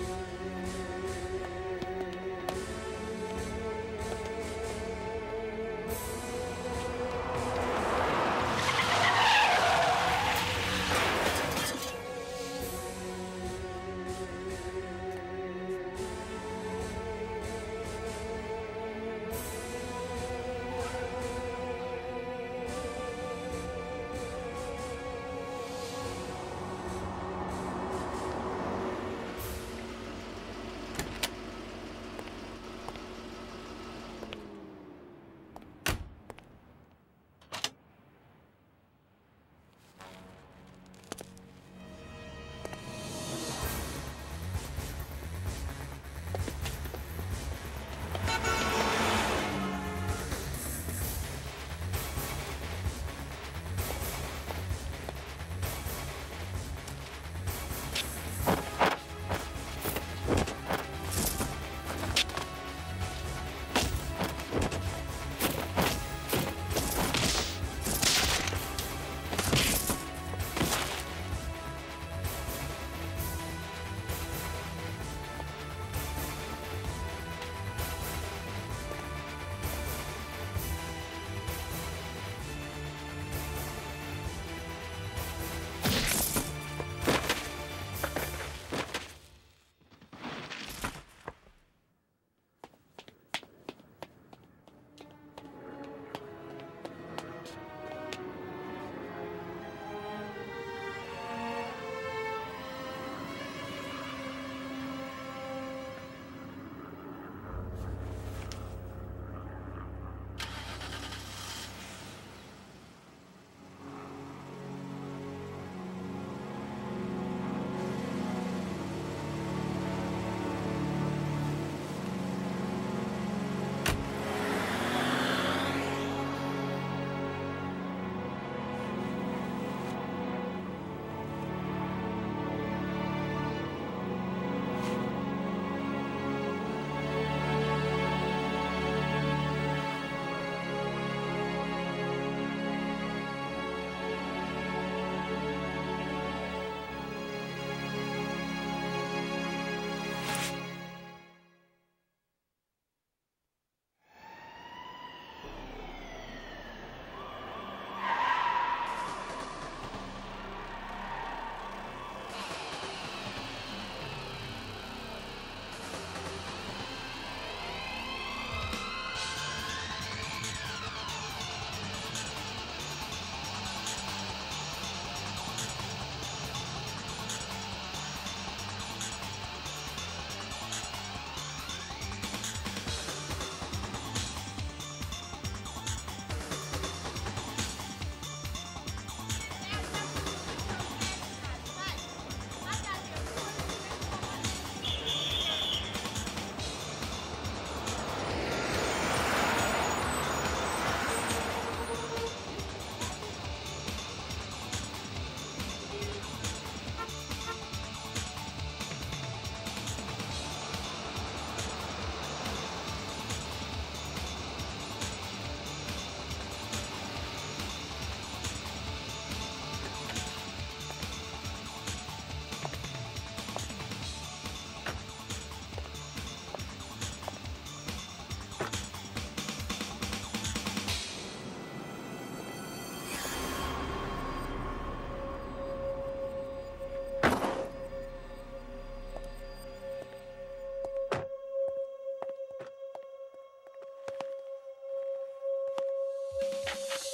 you.